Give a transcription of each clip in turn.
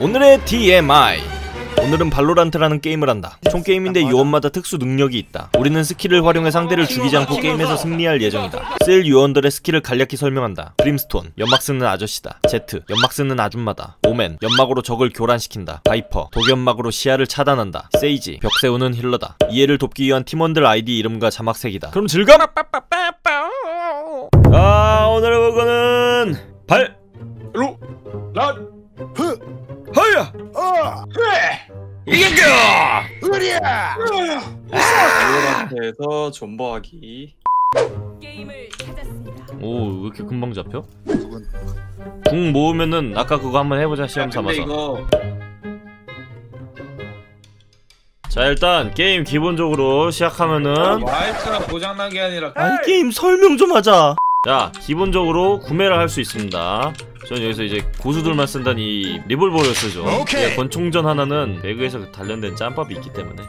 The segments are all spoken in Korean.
오늘의 TMI 오늘은 Valorant라는 게임을 한다. 총 게임인데 요원마다 특수 능력이 있다. 우리는 skill을 활용해 상대를 죽이지 않고 게임에서 승리할 예정이다. 쓸 요원들의 skill을 간략히 설명한다. Brimstone 연막 쓰는 아저씨다. Jett 연막 쓰는 아줌마다. Omen 연막으로 적을 교란시킨다. Viper 독연막으로 시야를 차단한다. Sage 벽 세우는 healer다. 이해를 돕기 위한 팀원들 아이디 이름과 자막색이다. 그럼 즐감! 아 오늘의 먹어는 발! 로, 란, 하야! 이겼겨! 발로란트에서 존버하기. 게임을 찾았습니다. 오, 왜 이렇게 금방 잡혀? 그건 궁 모으면은 아까 그거 한번 해보자 시험 근데 삼아서. 이거 자 일단 게임 기본적으로 시작하면은 마이크가 고장난 게 아니라 아니 게임 설명 좀 하자. 자 기본적으로 구매를 할 수 있습니다. 전 여기서 이제 고수들만 쓴다는 이 리볼버를 쓰죠. 예, 권총전 하나는 배그에서 단련된 짬밥이 있기 때문에.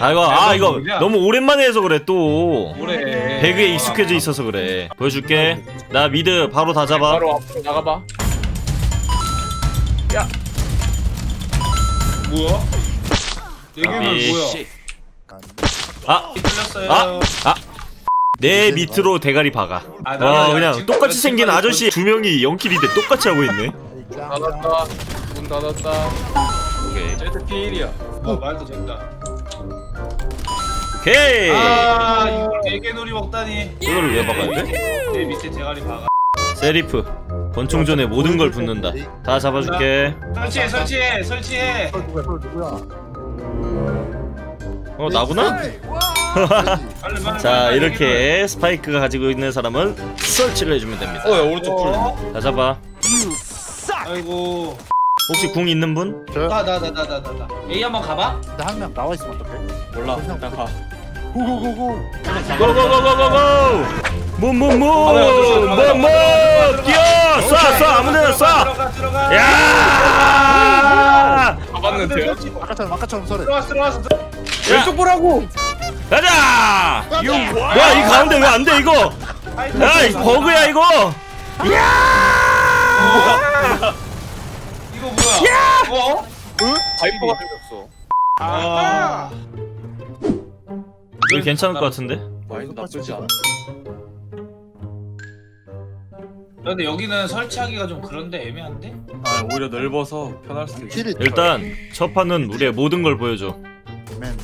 아 이거 아 이거? 너무 오랜만에 해서 그래 또. 오래 배그에 익숙해져 있어서 그래. 보여줄게. 나 미드 바로 다 잡아. 바로 앞으로 나가봐. 뭐야? 얘기는 아비. 뭐야? 아 아! 아! 내 밑으로 대가리 박아. 아, 와 야, 그냥 지금 똑같이 생긴 아저씨 두 명이 영킬인데 똑같이 하고 있네. 닫았다. 문 닫았다. 오케이. 제트 필이야. 어 말도 된다 오케이. 아 이걸 되게 놀이 먹다니 이거를 왜 박아야 돼? 내 밑에 대가리 박아 세리프. 권총전에 모든 걸 붓는다. 다 잡아줄게. 설치해 설치해 설치해 설 누구야 어 나구나? 자 이렇게 스파이크가 가지고 있는 사람은 설치를 해주면 됩니다. 어, 야, 오른쪽 풀. 잡아. 아이고 혹시 궁 있는 분? 저요? 나나나 나 나 나나 A 한번 가봐 근데 한명 나와 있으면 어떡해 몰라. 그냥 가. 고고고고 고고고고고고! 몸몸몸! 몸몸! 뛰어! 쏴! 쏴! 아무데나 쏴! 들어가 들어가 야! 잡았는데요? 아까처럼 아까처럼 설해 들어왔어 들어왔어 왼쪽 보라고. 가자! 뭐야 이 가운데 왜 안 돼 이거? 야, 이 버그야 이거! 이거 뭐야 어? Viper가 생겼어. 아 이거 괜찮을 것 같은데? 많이 나쁘지 않아. 근데 여기는 설치하기가 좀 그런데 애매한데? 아, 오히려 넓어서 편할 수도 있어. 일단 첫 판은 우리의 모든 걸 보여줘. 맨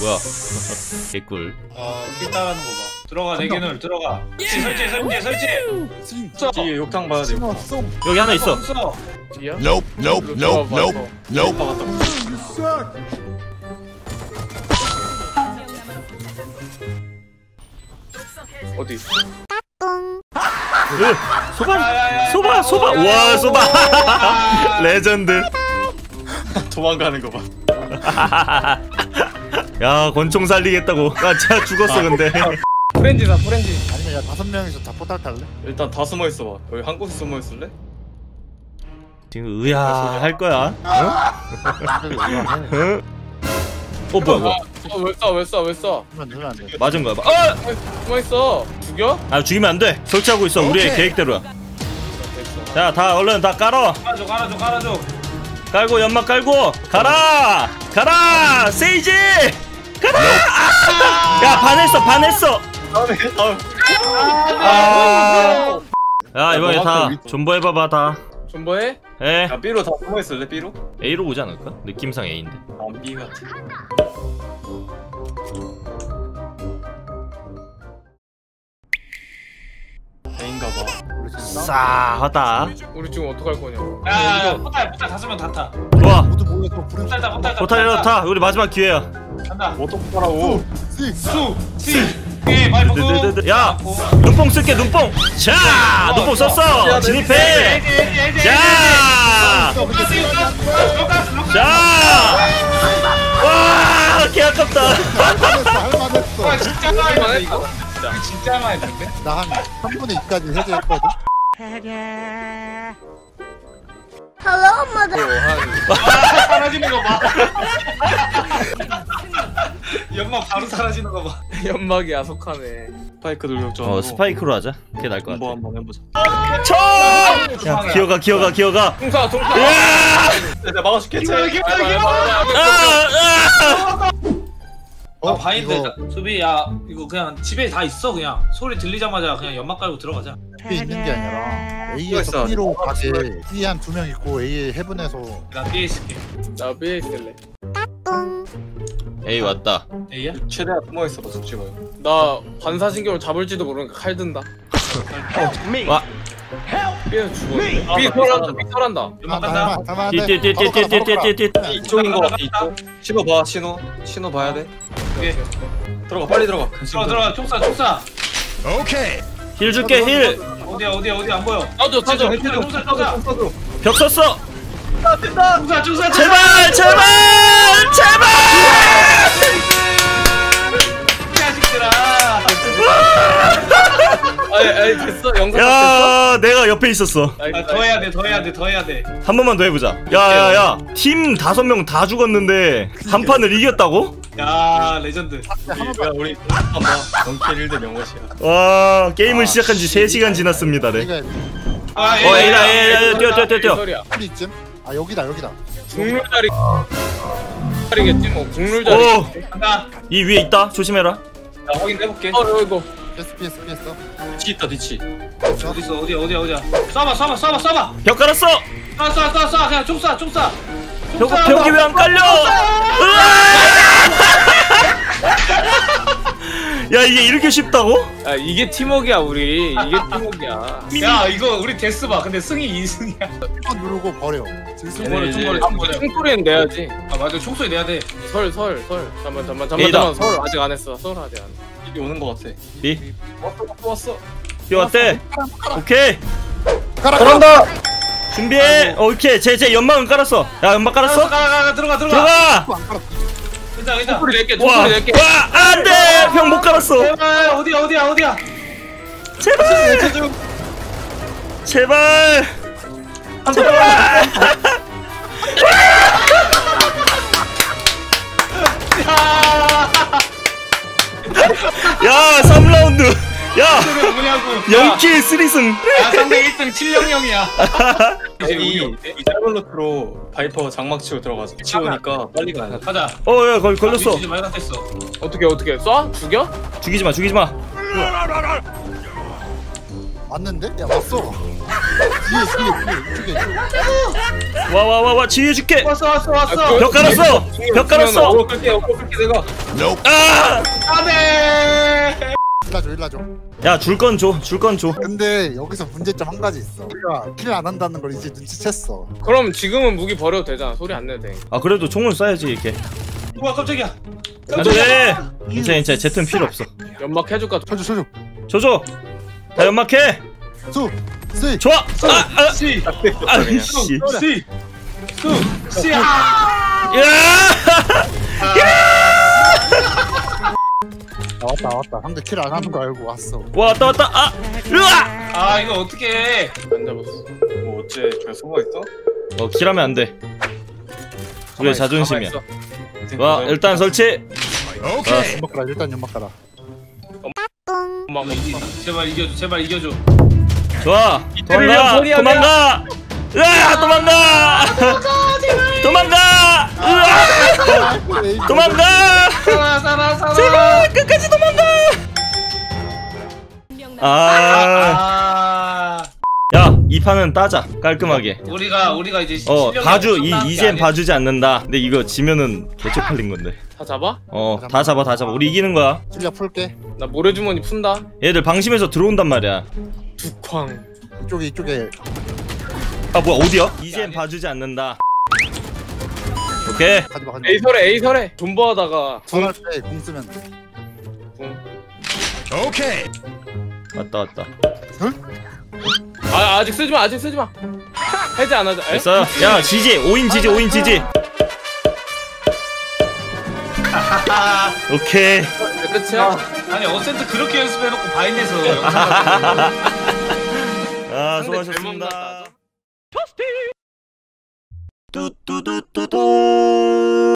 뭐야? 개꿀. 어길 따라하는 거 봐 들어가 내 개는 들어가 설치 설치 설치 설치 싱 뒤에 욕탕 봐야 돼. 여기 하나 있어. 없어 뒤야? Nope, nope, nope, nope, nope. 어디? 으, Sova, Sova, Sova. 와, Sova. Legend. 도망가는 거 봐. 야, 권총 살리겠다고. 아, 진짜 죽었어 근데. Frenzy다, Frenzy. 아니면 야 다섯 명이서 다 포탈 탈래? 일단 다 숨어 있어 봐. 여기 한 곳에 숨어 있을래? 지금 의아 할 거야. 다들 응? 어 뭐야 뭐야? 어, 왜 쏴? 왜 쏴? 왜 쏴? 되면 안 돼 맞은 거야? 봐. 어! 숨어 있어. 죽여? 아 죽이면 안 돼. 설치하고 있어. 우리의 오케이. 계획대로야. 됐어. 자, 다 얼른 다 깔어. 깔아줘 깔아줘 깔아줘 깔고 연막 깔고 가라 가라 세이지 가라 아! 야 반했어 반했어 아. 야 이번에 다 존버 해봐봐 다 존버해? 에 야, B로 다 있을래? B로? A로 오지 않을까 느낌상 A인데 안 B 같아. A인가 봐. 우리 지금 싸 싸하다 우리 지금 어떡할 거냐고. 야야 포탈 포탈 다섯 명다 타. 좋아 모두 모여서 부름 포탈 타 포탈 타 포탈이라도 타 우리 마지막 기회야 간다. 어떡하라고? 싱수 시. 예 바이퍼 드드드드. 야 눈뽕 쓸게 눈뽕. 자 눈뽕 썼어. 진입해. 자. 자! 와, 개 아깝다. 와 진짜 많이 이거. 이거 진짜 많이 했는데? 나한 3분의 2까지 해제했거든. 한 사라지는 거 봐 연막 바로 사라지는 거 봐 연막이 야속하네. 스파이크 돌격전. 어, 스파이크로 하자. 그게 나을 것 같아 한번 해보자. 쳐! 야 기어가 기어가 기어가 총 사 으아! 내가 막아줄게. 아! 어, 어, 바인드 이거 수비 야 이거 그냥 집에 다 있어 그냥 소리 들리자마자 그냥 연막 깔고 들어가자 B에 있는 게 아니라 있어. A에서 B로 가게 B 한두 명 있고 A heaven에서 나 B에 있을게 나 B에 있을래 A 왔다. A야? 최대한 숨어 있어. 봐 찍어요. 나 반사신경으로 잡을지도 모르니까 칼 든다. 와. B는 죽었는데 B 설한다 B 설한다. 연막 간다 띠띠띠띠띠띠띠띠. 이쪽인 거 같아. 이쪽. 신호 봐. 신호. 신호 봐야 돼. 오케이. 들어가. 빨리 들어가. 들어가 들어가 총 사 총 사. heal 줄게 heal. 어디야 어디야 어디 안 보여. 사줘 사줘 총 사 총 사 총 사 벽 썼어. 총사 총사. 제발 제발 제발 자식들아. 아니 아니 됐어. 영상 다야 내가 옆에 있었어. 됐어 아, 더 해야 돼 더 해야 돼 더 해야 돼. 한 번만 더 해보자. 야야야. 팀 다섯 명 다 죽었는데 한 판을 이겼다고? 야 레전드. 야 우리 한번 원킬 1대 명것이야. 와 게임을 시작한 지 3시간 지났습니다 네. A가 아, 어 에이다 에이 뛰어 뛰어 뛰어 뛰어. 소리야 B쯤? 아 여기다 여기다. 국룰 자리 자리겠지 뭐. 국룰 자리. 오이 간다. 위에 있다. 조심해라 나 확인해볼게. 어 이거 PS PS PS 뒤치 있다 뒤치. 어딨어 어디야 어디야 어디야? 쏴봐 쏴봐 쏴봐 쏴봐! 벽 깔았어! 쏴쏴쏴쏴! 그냥 총쏴 총쏴! 벽, 벽이 왜 안 깔려! 으아! 야 이게 이렇게 쉽다고? 야 이게 팀워크야 우리. 이게 팀워크야. 야 이거 우리 데스 봐. 근데 승이 2승이야. 1번 누르고 버려. 아, 총거리 총소리는 내야지. 아 맞아. 총소리 내야 돼. 설 설설. 잠만 잠만 잠만. 잠만. 설 아직 안 했어. 설 아직 안 했어. 이게 오는 거 같아. 비 왔어 왔어 왔어. 뛰어왔대. 오케이. 가라 잘한다. 준비해. 어, 오케이. 제제 연막은 깔았어. 야 연막 깔았어? 가가 가 들어가 들어가. 들어가. 안 깔아 괜찮아 괜찮아 총소리 낼게 와, 총소리 낼게 와, 안 돼! 연막 못 깔았어. 제발 어디야 어디야 어디야 제발! 제발! 제발! 야, 3라운드! 야! 이게 뭐냐고 0 kill 3승! 야 상대 1등 700이야 이제 이, 이 루트로 바이퍼 장막 치고 들어가자. 치우니까 빨리 가야 돼. 가자 어, 야, 거기 걸렸어. 이제 말같았어 어떻게 어떻게 쏴? 죽여? 죽이지 마, 죽이지 마. 왔는데? 야 왔어 뒤에 뒤에 뒤에 이쪽에 와, 와, 와, 와, 지휘해줄게! 왔어 왔어 왔어 벽 깔았어! 벽 깔았어! 오 끌게 오 끌게 내가. 아! 안돼 일라줘 일라줘 야, 줄 건 줘, 줄 건 줘. 근데 여기서 문제점 한 가지 있어 우리가 킬 안 한다는 걸 이제 눈치챘어 그럼 지금은 무기 버려도 되잖아 소리 안 내도 돼 아, 그래도 총을 쏴야지, 이렇게. 우와 깜짝이야 안 돼! 괜찮아, 괜찮아. 제트는 필요 없어. 연막 해줄까? 쳐줘 쳐줘 줘줘! 다 연막해! 수 쓰이 좋아! 아! 아! 씨 아! 씨. 씨 수! 씨! 아! 야! 아 왔다 왔다 상대 킬 안 하는 거 알고 왔어 와, 왔다, 왔다! 아! 으아! 아 이거 어떡해 안 잡았어 뭐 어째 저 숨어 있어? 어, 킬하면 안 돼. 우리의 자존심이야. 와, 일단 설치! 연막 가라 일단 연막 가라 엄마 제발 이겨줘 제발 이겨줘 좋아! 도망가! 도망가! 으아! 도망가! 도망가! 으아! 도망가! 아, 아 야, 이 판은 따자. 깔끔하게. 우리가 우리가 이제 어, 실력이 봐주, 이, 게 이젠 아니야. 봐주지 않는다. 근데 이거 지면은 개쪽팔린 건데. 다 잡아? 어, 다 잡아, 다 잡아. 우리 이기는 거야. 실력 풀게 나 모래주머니 푼다 얘들 방심해서 들어온단 말이야. 두쾅 이쪽에 이쪽에 아, 뭐야, 어디야? 이젠 봐주지 않는다. 오케이. 가지 마 가지마 A 설에 A 설에 존버하다가 전할 때공 쓰면 붕. 왔다, 왔다. 아 아직 쓰지 마 아직 쓰지 마 해제 안 하자 에? 됐어. 야, 지지. 5인 지지, 5인 지지. 오케이. 이제 끝이야? 아니 어센트 그렇게 연습해놓고 바인에서 영상 아, 수고하셨습니다. 뚜뚜뚜뚜뚜. 뚜뚜.